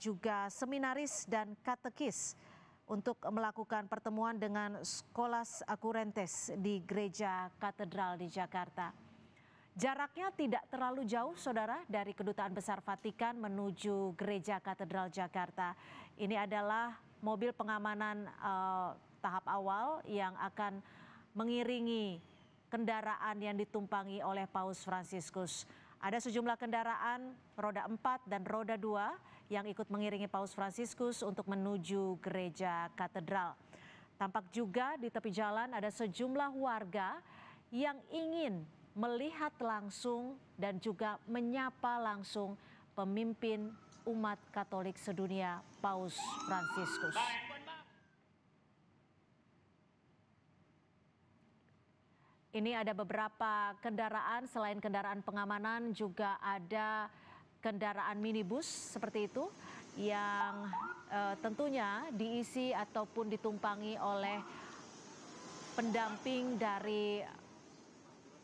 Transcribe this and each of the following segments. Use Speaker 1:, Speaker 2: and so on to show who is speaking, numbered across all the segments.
Speaker 1: juga seminaris dan katekis untuk melakukan pertemuan dengan Skolas Akurentes di Gereja Katedral di Jakarta. Jaraknya tidak terlalu jauh, saudara, dari Kedutaan Besar Vatikan menuju Gereja Katedral Jakarta. Ini adalah mobil pengamanan uh, tahap awal yang akan mengiringi kendaraan yang ditumpangi oleh Paus Fransiskus. Ada sejumlah kendaraan roda 4 dan roda 2 yang ikut mengiringi Paus Fransiskus untuk menuju gereja katedral. Tampak juga di tepi jalan ada sejumlah warga yang ingin melihat langsung dan juga menyapa langsung pemimpin umat Katolik sedunia Paus Fransiskus. Ini ada beberapa kendaraan selain kendaraan pengamanan juga ada kendaraan minibus seperti itu yang uh, tentunya diisi ataupun ditumpangi oleh pendamping dari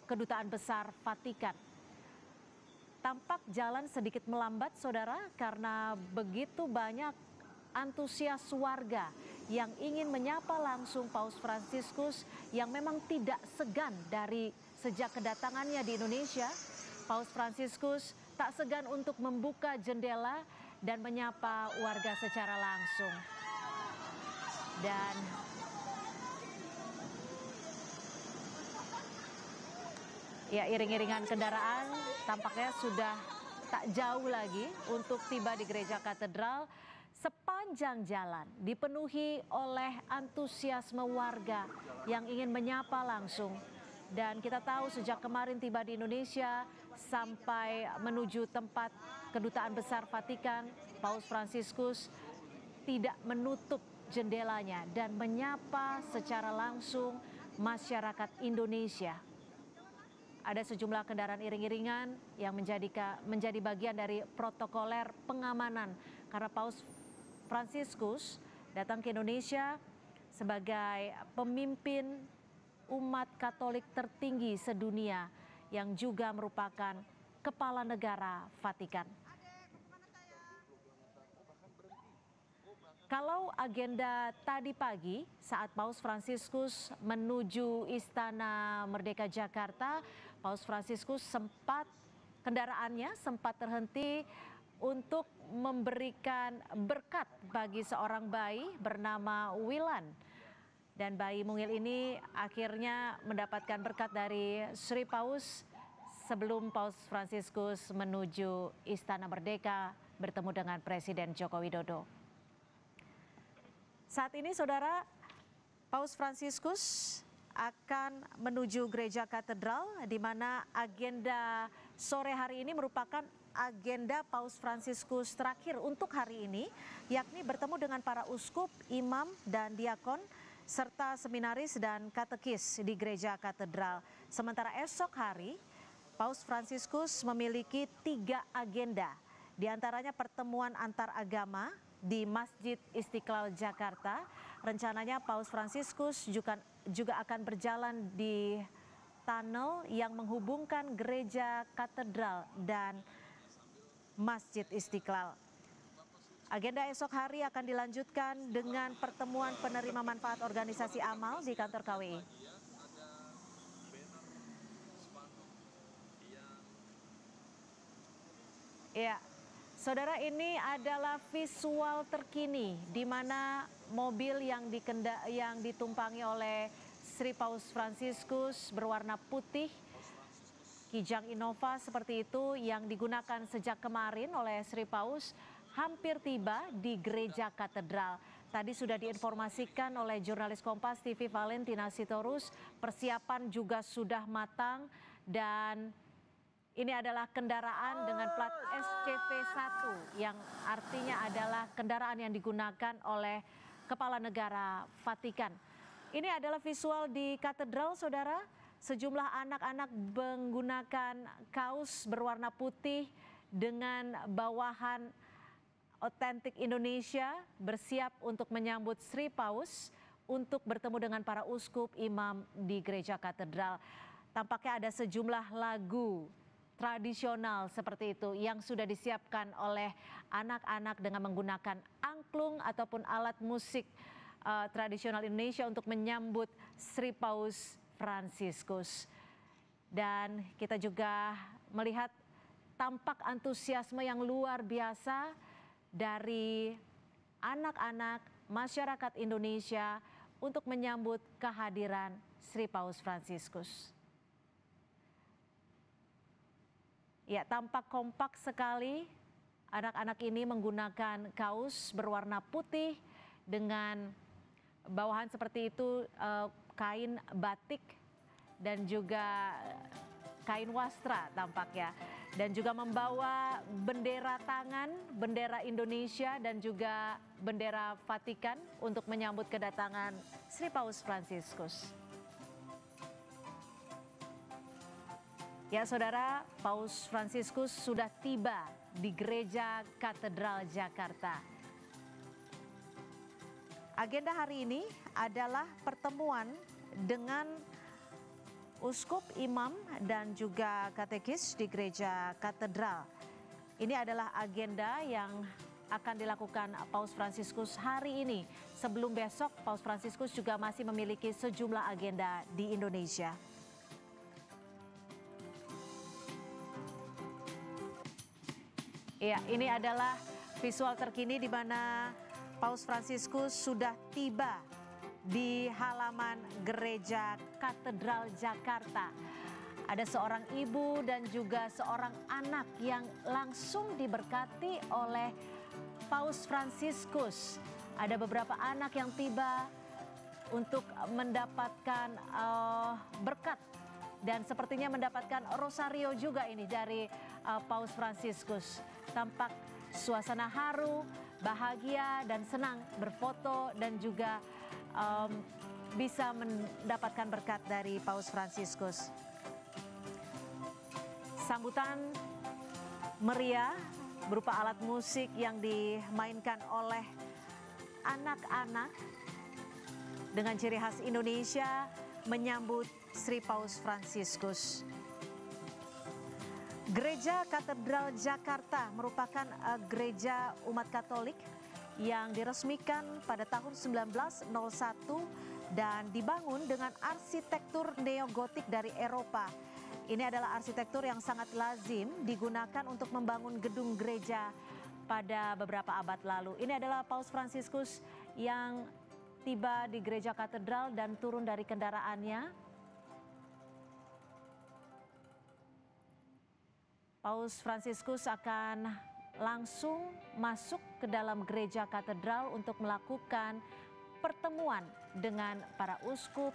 Speaker 1: kedutaan besar Vatikan. Tampak jalan sedikit melambat saudara karena begitu banyak antusias warga yang ingin menyapa langsung Paus Fransiskus yang memang tidak segan dari sejak kedatangannya di Indonesia. Paus Fransiskus tak segan untuk membuka jendela dan menyapa warga secara langsung. Dan ya iring-iringan kendaraan tampaknya sudah tak jauh lagi untuk tiba di gereja katedral Sepanjang jalan dipenuhi oleh antusiasme warga yang ingin menyapa langsung. Dan kita tahu sejak kemarin tiba di Indonesia sampai menuju tempat kedutaan besar Vatikan, Paus Fransiskus tidak menutup jendelanya dan menyapa secara langsung masyarakat Indonesia. Ada sejumlah kendaraan iring-iringan yang menjadi, menjadi bagian dari protokoler pengamanan karena Paus Fransiskus datang ke Indonesia sebagai pemimpin umat Katolik tertinggi sedunia yang juga merupakan kepala negara Vatikan. Kalau agenda tadi pagi saat Paus Fransiskus menuju Istana Merdeka Jakarta, Paus Fransiskus sempat kendaraannya sempat terhenti untuk memberikan berkat bagi seorang bayi bernama Wilan. Dan bayi mungil ini akhirnya mendapatkan berkat dari Sri Paus sebelum Paus Fransiskus menuju Istana Merdeka bertemu dengan Presiden Joko Widodo. Saat ini saudara Paus Fransiskus akan menuju gereja katedral di mana agenda sore hari ini merupakan agenda Paus Fransiskus terakhir untuk hari ini, yakni bertemu dengan para uskup, imam, dan diakon, serta seminaris dan katekis di gereja katedral. Sementara esok hari, Paus Fransiskus memiliki tiga agenda, di antaranya pertemuan antar agama di Masjid Istiqlal Jakarta. Rencananya Paus Fransiskus juga, juga akan berjalan di tunnel yang menghubungkan gereja katedral dan Masjid Istiqlal. Agenda esok hari akan dilanjutkan dengan pertemuan penerima manfaat organisasi amal di kantor KWI. Ya, saudara ini adalah visual terkini di mana mobil yang, dikenda, yang ditumpangi oleh Sri Paus Fransiskus berwarna putih Kijang Innova seperti itu yang digunakan sejak kemarin oleh Sri Paus hampir tiba di gereja katedral. Tadi sudah diinformasikan oleh jurnalis Kompas TV Valentina Sitorus, persiapan juga sudah matang dan ini adalah kendaraan dengan plat SCV-1 yang artinya adalah kendaraan yang digunakan oleh Kepala Negara Vatikan. Ini adalah visual di katedral, saudara sejumlah anak-anak menggunakan kaos berwarna putih dengan bawahan otentik Indonesia bersiap untuk menyambut Sri Paus untuk bertemu dengan para uskup imam di gereja katedral. Tampaknya ada sejumlah lagu tradisional seperti itu yang sudah disiapkan oleh anak-anak dengan menggunakan angklung ataupun alat musik uh, tradisional Indonesia untuk menyambut Sri Paus Fransiskus. Dan kita juga melihat tampak antusiasme yang luar biasa dari anak-anak masyarakat Indonesia untuk menyambut kehadiran Sri Paus Fransiskus. Ya, tampak kompak sekali. Anak-anak ini menggunakan kaos berwarna putih dengan bawahan seperti itu eh, kain batik dan juga kain wastra tampaknya dan juga membawa bendera tangan, bendera Indonesia dan juga bendera Vatikan untuk menyambut kedatangan Sri Paus Fransiskus. Ya saudara, Paus Fransiskus sudah tiba di Gereja Katedral Jakarta. Agenda hari ini adalah pertemuan dengan uskup, imam, dan juga katekis di Gereja Katedral. Ini adalah agenda yang akan dilakukan Paus Fransiskus hari ini. Sebelum besok, Paus Fransiskus juga masih memiliki sejumlah agenda di Indonesia. Ya, ini adalah visual terkini di mana Paus Fransiskus sudah tiba di halaman Gereja Katedral Jakarta. Ada seorang ibu dan juga seorang anak yang langsung diberkati oleh Paus Fransiskus. Ada beberapa anak yang tiba untuk mendapatkan uh, berkat dan sepertinya mendapatkan rosario juga ini dari uh, Paus Fransiskus tampak suasana haru, bahagia dan senang berfoto dan juga um, bisa mendapatkan berkat dari Paus Fransiskus. Sambutan meriah berupa alat musik yang dimainkan oleh anak-anak dengan ciri khas Indonesia menyambut Sri Paus Fransiskus. Gereja Katedral Jakarta merupakan uh, gereja umat Katolik yang diresmikan pada tahun 1901 dan dibangun dengan arsitektur neogotik dari Eropa. Ini adalah arsitektur yang sangat lazim digunakan untuk membangun gedung gereja pada beberapa abad lalu. Ini adalah Paus Fransiskus yang tiba di gereja katedral dan turun dari kendaraannya Paus Fransiskus akan langsung masuk ke dalam gereja katedral untuk melakukan pertemuan dengan para uskup,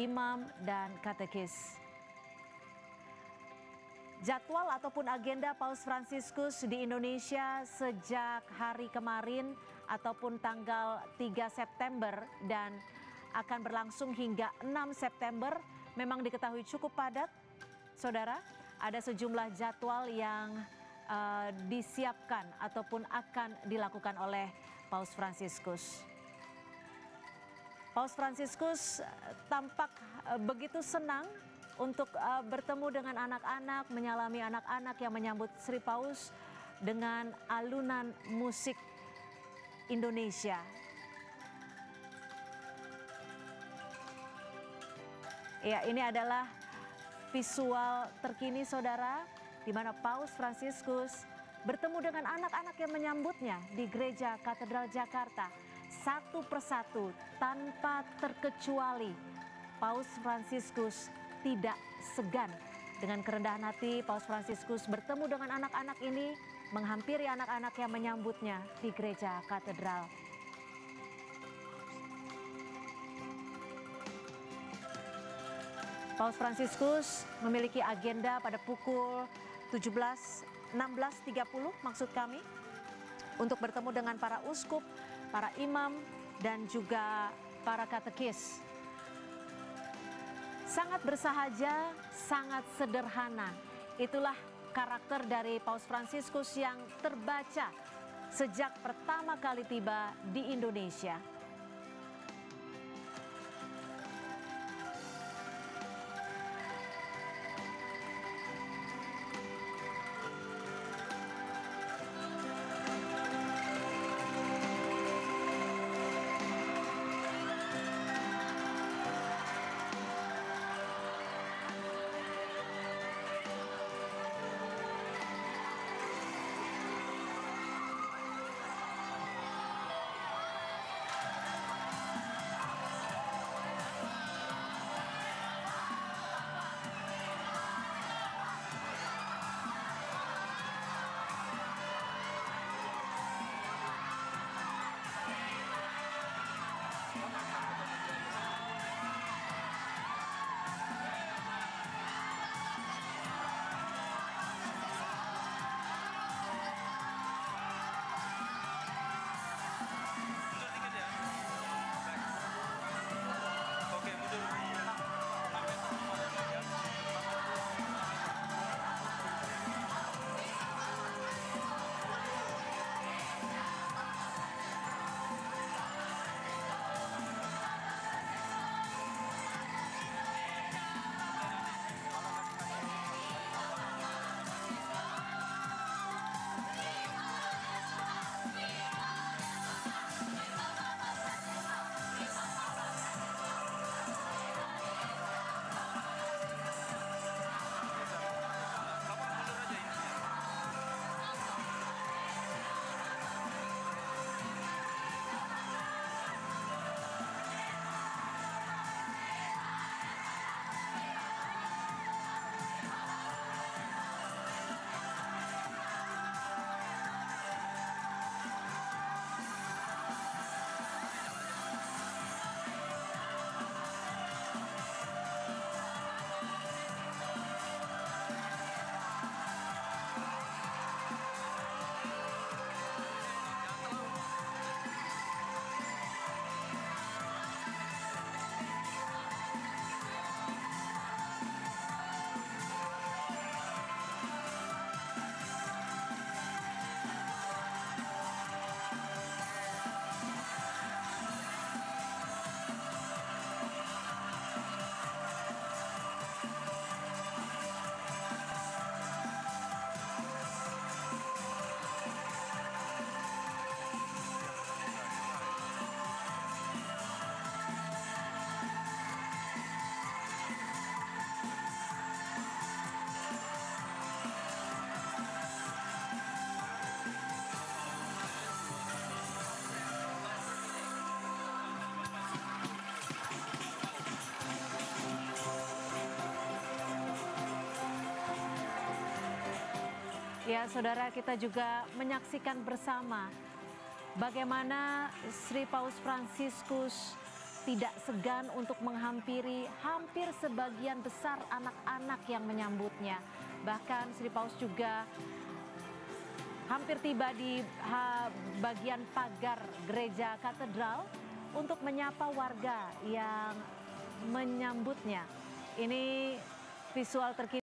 Speaker 1: imam, dan katekis. Jadwal ataupun agenda Paus Fransiskus di Indonesia sejak hari kemarin ataupun tanggal 3 September dan akan berlangsung hingga 6 September memang diketahui cukup padat, saudara ada sejumlah jadwal yang uh, disiapkan ataupun akan dilakukan oleh Paus Fransiskus. Paus Fransiskus eh, tampak uh, begitu senang untuk uh, bertemu dengan anak-anak, menyalami anak-anak yang menyambut Sri Paus dengan alunan musik Indonesia. Ya, ini adalah visual terkini saudara di mana Paus Fransiskus bertemu dengan anak-anak yang menyambutnya di Gereja Katedral Jakarta satu persatu tanpa terkecuali Paus Fransiskus tidak segan. Dengan kerendahan hati Paus Fransiskus bertemu dengan anak-anak ini menghampiri anak-anak yang menyambutnya di Gereja Katedral Paus Fransiskus memiliki agenda pada pukul 17 16.30 maksud kami untuk bertemu dengan para uskup, para imam dan juga para katekis. Sangat bersahaja, sangat sederhana. Itulah karakter dari Paus Fransiskus yang terbaca sejak pertama kali tiba di Indonesia. Ya, saudara, kita juga menyaksikan bersama bagaimana Sri Paus Fransiskus tidak segan untuk menghampiri hampir sebagian besar anak-anak yang menyambutnya. Bahkan Sri Paus juga hampir tiba di bagian pagar gereja katedral untuk menyapa warga yang menyambutnya. Ini visual terkini.